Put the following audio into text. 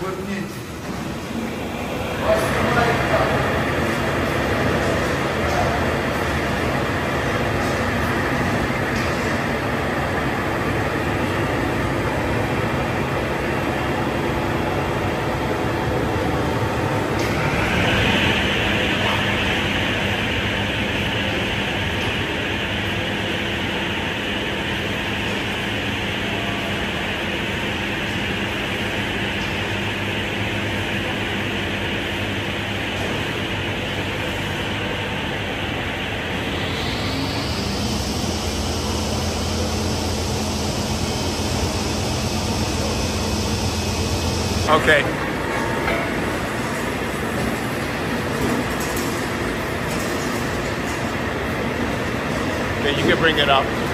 Гвардейцы. Okay. Okay, you can bring it up.